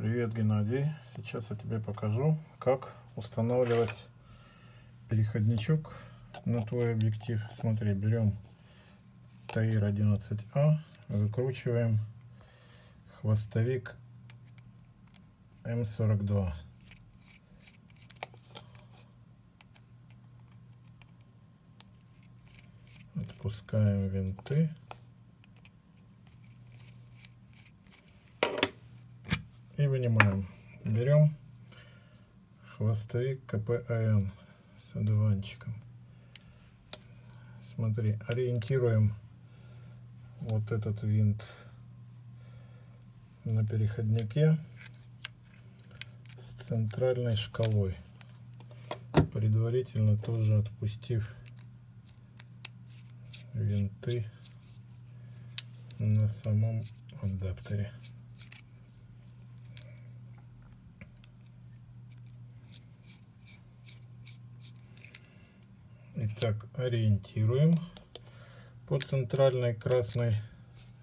Привет, Геннадий. Сейчас я тебе покажу, как устанавливать переходничок на твой объектив. Смотри, берем Таир 11А, выкручиваем хвостовик М42. Отпускаем винты. И вынимаем. Берем хвостовик КПАН с одуванчиком. Смотри, ориентируем вот этот винт на переходнике с центральной шкалой, предварительно тоже отпустив винты на самом адаптере. Итак, ориентируем по центральной красной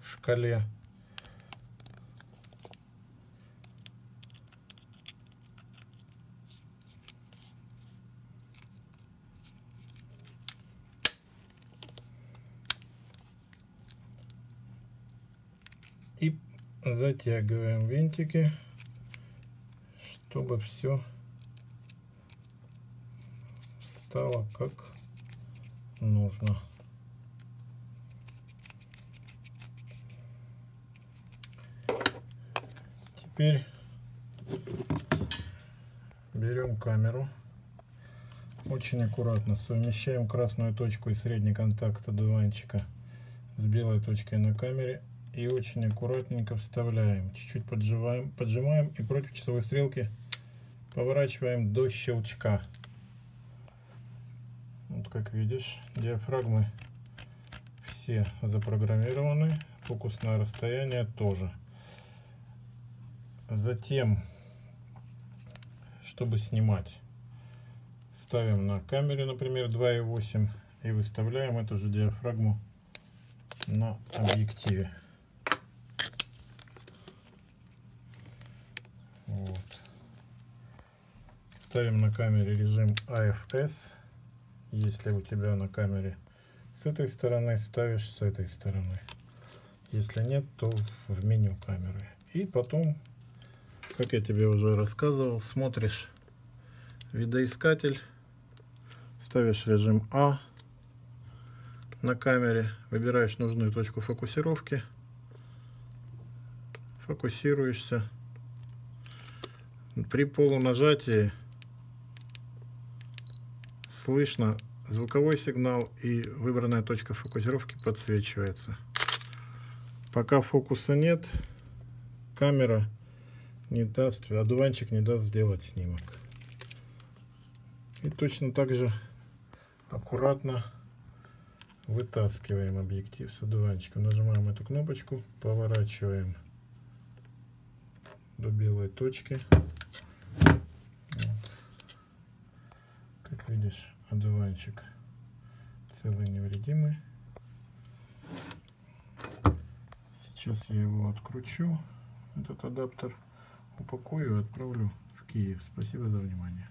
шкале. И затягиваем винтики, чтобы все стало как нужно. Теперь берем камеру. Очень аккуратно совмещаем красную точку и средний контакт одуванчика с белой точкой на камере. И очень аккуратненько вставляем. Чуть-чуть поджимаем, поджимаем и против часовой стрелки поворачиваем до щелчка. Вот как видишь, диафрагмы все запрограммированы, фокусное расстояние тоже. Затем, чтобы снимать, ставим на камере, например, 2.8 и выставляем эту же диафрагму на объективе. Вот. Ставим на камере режим AFS если у тебя на камере с этой стороны, ставишь с этой стороны. Если нет, то в меню камеры. И потом, как я тебе уже рассказывал, смотришь видоискатель, ставишь режим А на камере, выбираешь нужную точку фокусировки, фокусируешься. При полунажатии слышно звуковой сигнал и выбранная точка фокусировки подсвечивается. Пока фокуса нет, камера не даст, одуванчик не даст сделать снимок. И точно так же аккуратно вытаскиваем объектив с одуванчиком. Нажимаем эту кнопочку, поворачиваем до белой точки. Вот. Как видишь, одуванчик целый невредимый. Сейчас я его откручу, этот адаптер, упакую и отправлю в Киев. Спасибо за внимание.